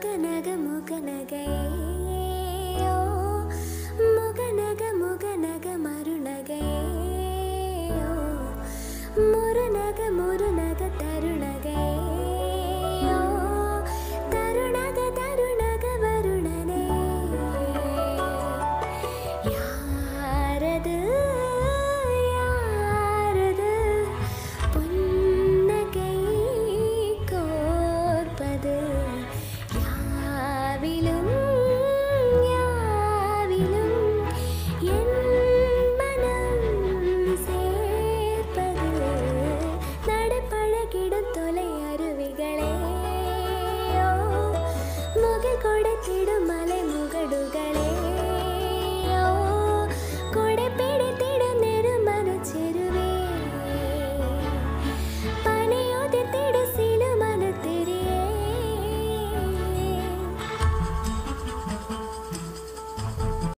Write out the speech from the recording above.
முகநக முகநகை முகநக முகநக மருநகை முருநக முருநக.